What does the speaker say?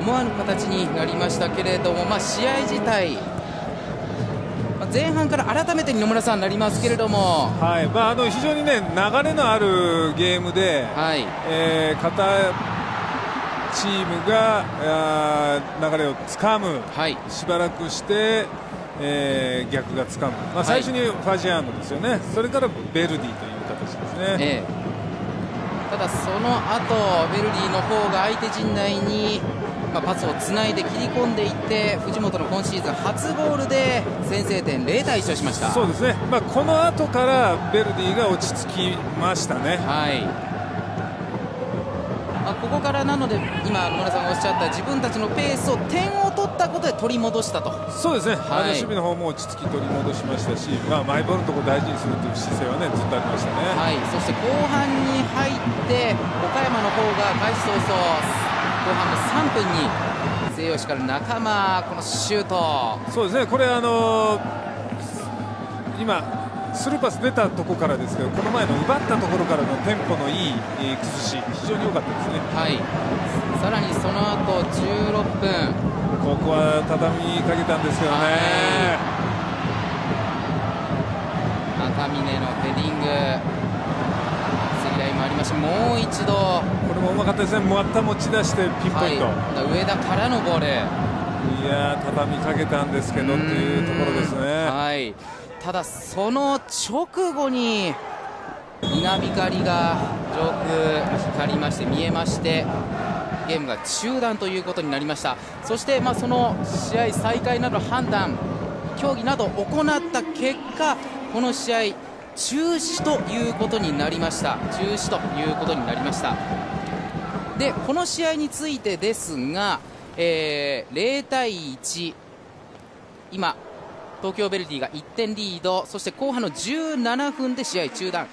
思わぬ形になりましたけれども、まあ、試合自体、まあ前半から改めて野村さんなりますけれども、はい。まあ、あの非常に、ね、流れのあるゲームで、はい。えー、片チームがあー流れをつかむ、はい。しばらくして、えー逆がつかむ、まあ、最初にファジアーノですよね、それからベルディという形ですね。ええ。ただ、その後ベルディの方が相手陣内に、まあ、パスをつないで切り込んでいって藤本の今シーズン初ゴールで先制点0対1としました。そうですね、まあ、この後からベルディが落ち着きましたね。はいまあ、ここからなので今、野村さんがおっしゃった自分たちのペースを点を取ったことで取り戻したと。そうですね、はい守備の方も落ち着き取り戻しましたし、まあ、マイボールのところを大事にするという姿勢はねずっとありましたね。はい、そして後半に入って岡山の方が開始早々後半の3分に西洋市から仲間このシュート。そうですね、これあの今、スルーパス出たところからですけど、この前の奪ったところからのテンポのいいえー崩し、非常に良かったですね。はい。さらにその後16分。ここは畳みかけたんですけどね。赤峰のヘディング。競もう一度、はこれもうまかったですね、また持ち出してピンポインい、ト。上田からのボール。いやー、畳みかけたんですけどっていうところですね。はい、ただ、その直後に稲光が上空光りまして見えましてゲームが中断ということになりました。そして、まあ、その試合再開など判断競技などを行った結果この試合中止ということになりました。中止ということになりました。でこの試合についてですが、えー0対1今東京ヴェルディが1点リードそして後半の17分で試合中断。